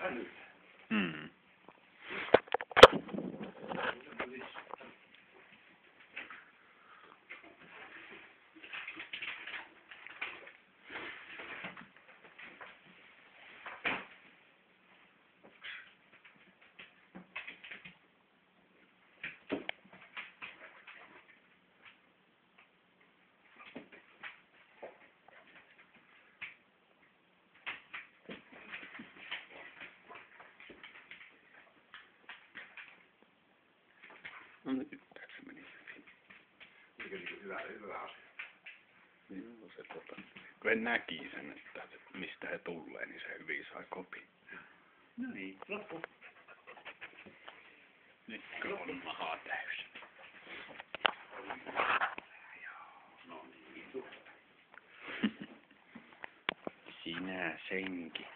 Allez. No nyt se meni. Mikä niinku hyvä, hyvä asia. Niin, no se tota, kun en näki sen, että mistä he tulee, niin se hyvin sai kopi. No niin, loppu. Nyt on maha täysin. No niin, tuota. Sinä senkin.